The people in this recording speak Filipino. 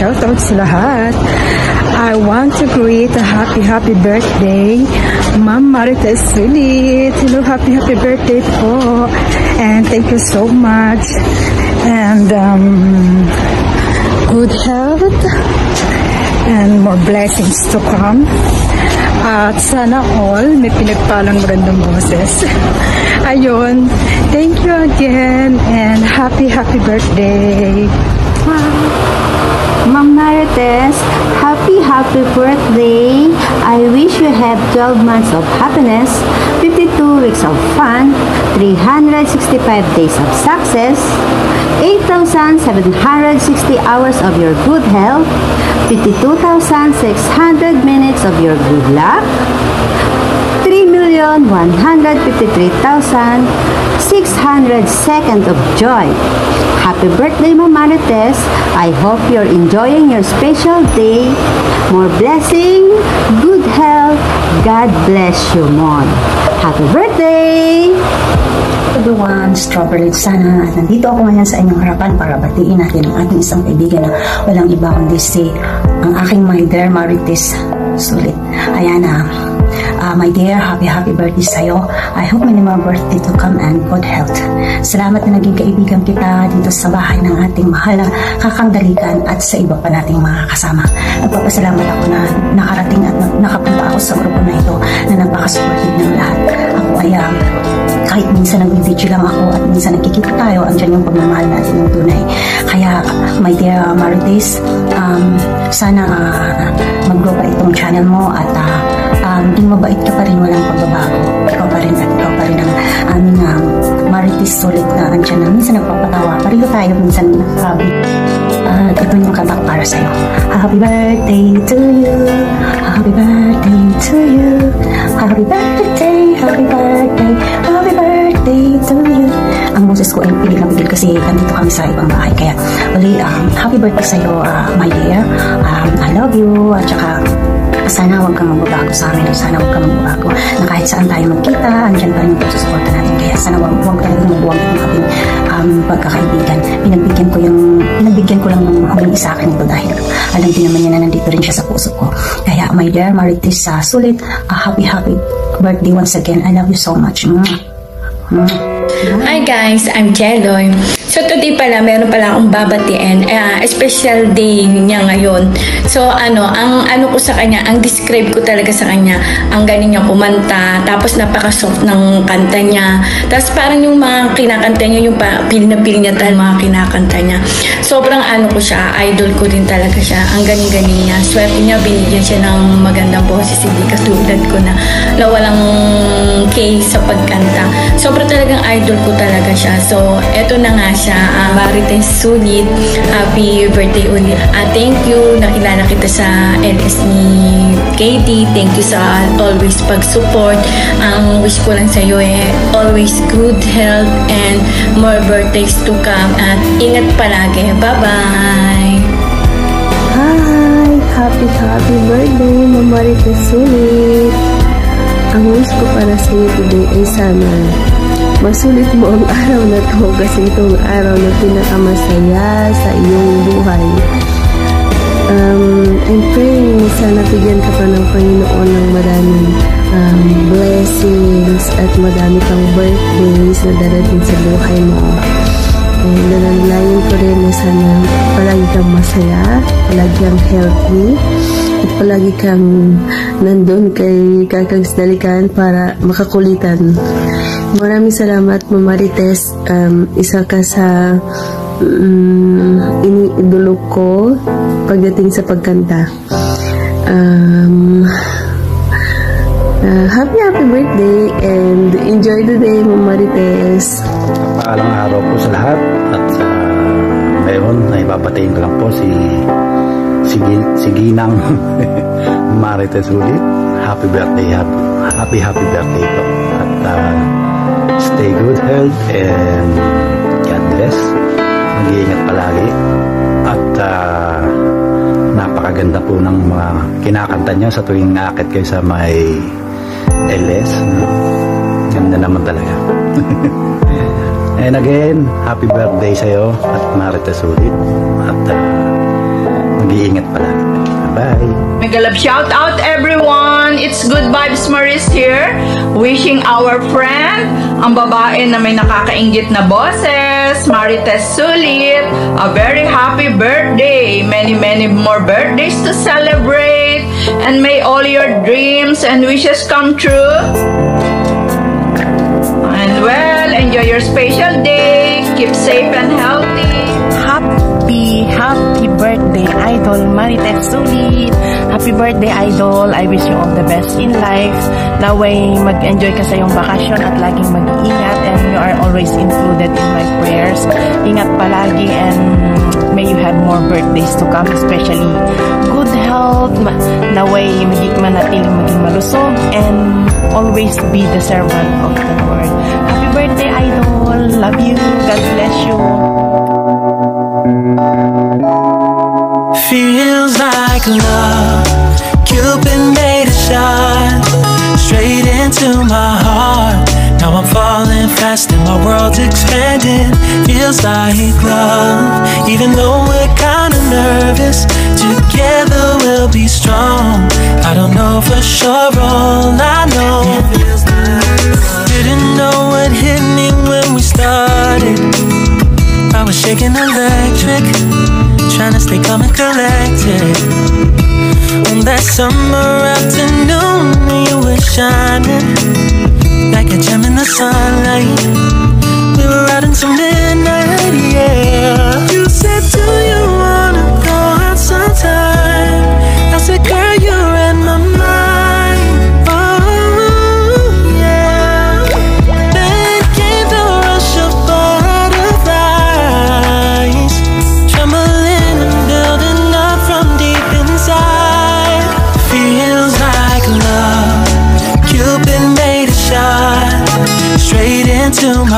shoutout sa lahat. I want to greet a happy, happy birthday, Ma'am Marites Sulit. Hello, happy, happy birthday po. And thank you so much. And um, good health and more blessings to come. At sana all may pinagpalang magandang boses. Ayun, thank you again and happy, happy birthday. Wow. Marites, happy, happy birthday. I wish you have 12 months of happiness, 52 weeks of fun, 365 days of success, 8,760 hours of your good health, 52,600 minutes of your good luck, 3,153,600 seconds of joy. Happy birthday, Mama Marites. I hope you're enjoying your special day. More blessing, good health. God bless you more. Happy birthday! everyone, Strawberry Sana at nandito ako ngayon sa inyong harapan para batiin natin ang ating isang kaibigan na walang iba kundi si ang aking my dear Marites Sulit. Ayan na, Uh, my dear, happy happy birthday sa'yo. I hope many more birthday to come and good health. Salamat na naging kaibigan kita dito sa bahay ng ating mahal na kakandalikan at sa iba pa nating mga kasama. Nagpapasalamat ako na nakarating at nakapunta ako sa grupo na ito na napaka-supportive ng lahat. Ako ay um, kahit minsan nag-video lang ako at minsan nagkikita tayo, andyan yung pagmamahal natin ng tunay. Kaya, my dear uh, Marites, um, sana uh, mag-grow pa itong channel mo at uh, maging mabait ka pa rin, walang pagbabago. Ikaw pa rin at ikaw pa rin ang aming um, marites solid na andyan na minsan nagpapatawa. Pareho tayo minsan nakabi. At uh, ito yung kanta para sa'yo. Happy birthday to you. Happy birthday to you. Happy birthday, happy birthday, happy birthday to you. Ang boses ko ay pigil na pigil kasi nandito kami sa ibang bahay. Kaya, uli, um, happy birthday sa'yo, uh, my dear. Um, I love you. At saka, sana huwag kang magbabago sa amin. Sana huwag kang magbabago na kahit saan tayo magkita andyan pa rin yung pagsusuporta natin. Kaya sana huwag, huwag talaga magbuwag yung ating um, pagkakaibigan. Pinagbigyan ko yung pinagbigyan ko lang ng humingi sa akin ito dahil alam din naman niya na nandito rin siya sa puso ko. Kaya my dear Marites uh, sulit uh, happy happy birthday once again. I love you so much. Mm. Mm. Hi guys, I'm Jeloy. So today pala, meron pala akong babatiin. Uh, special day niya ngayon. So ano, ang ano ko sa kanya, ang describe ko talaga sa kanya, ang galing niya kumanta, tapos napaka-soft ng kanta niya. Tapos parang yung mga kinakanta niya, yung pa, pili na pili niya talaga mga kinakanta niya. Sobrang ano ko siya, idol ko din talaga siya. Ang galing-galing niya. Swerte niya, binigyan siya ng magandang boses. Hindi katulad ko na, na walang case sa pagkanta. Sobrang talagang idol ko talaga siya. So, eto na nga siya, uh, Marites Sulit. Happy birthday ulit. Uh, thank you. Nakilala kita sa LS ni Katie. Thank you sa always pag-support. Ang wish ko lang sa iyo eh, always good health and more birthdays to come. At ingat palagi. Bye-bye! Hi! Happy, happy birthday, Mamarites Sulit! Ang wish ko para sa iyo today ay sana Masulit mo ang araw na to kasi itong araw na pinakamasaya sa iyong buhay. Um, I'm praying sana bigyan ka pa ng Panginoon ng maraming um, blessings at madami pang birthdays na darating sa buhay mo. And nananalangin ko rin na sana palagi kang masaya, palagi kang healthy, at palagi kang nandun kay Kakags Dalikan para makakulitan Maraming salamat, Mama Rites. Um, isa ka sa um, iniidolo ko pagdating sa pagkanta. Um, uh, happy, happy birthday and enjoy the day, Mama Rites. Paalang araw po sa lahat at uh, ngayon ay babatiin ko lang po si si, si Ginang Marites ulit. Happy birthday, happy, happy, happy birthday po. At uh, stay good health and God bless. Mag-iingat palagi. At uh, napakaganda po ng mga kinakanta niyo sa tuwing akit kayo sa may LS. Ganda naman talaga. And again, happy birthday sa'yo at Marites ulit. At uh, mag-iingat palagi. Bye! Mega love shout out everyone! It's Good Vibes Maris here. Wishing our friend, ang babae na may nakakaingit na boses, Marites Sulit, a very happy birthday! Many, many more birthdays to celebrate. And may all your dreams and wishes come true. And well, enjoy your special day. Keep safe and healthy. Happy, happy birthday, Idol Marites Sulit. Happy birthday, Idol. I wish you all the best in life. Naway mag-enjoy ka sa iyong bakasyon at laging mag-iingat and you are always included in my prayers. Ingat palagi and may you have more birthdays to come, especially good health. Naway maging manatiling maging malusog and always be the servant of the Lord. Happy birthday, Idol. Love you. God bless you. Feels like love. Cupid made a shot straight into my heart. Now I'm falling fast and my world's expanding. Feels like love, even though we're kinda nervous. Together we'll be strong. I don't know for sure, all I know. Didn't know what hit me when we started. I was shaking electric, to stay calm and collected. On that summer afternoon, you were shining like a gem in the sunlight. We were out until